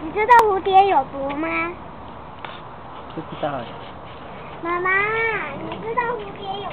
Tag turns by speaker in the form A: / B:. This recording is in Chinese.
A: 你知道蝴蝶有毒吗？
B: 不知道。
A: 妈妈，你知道蝴蝶有？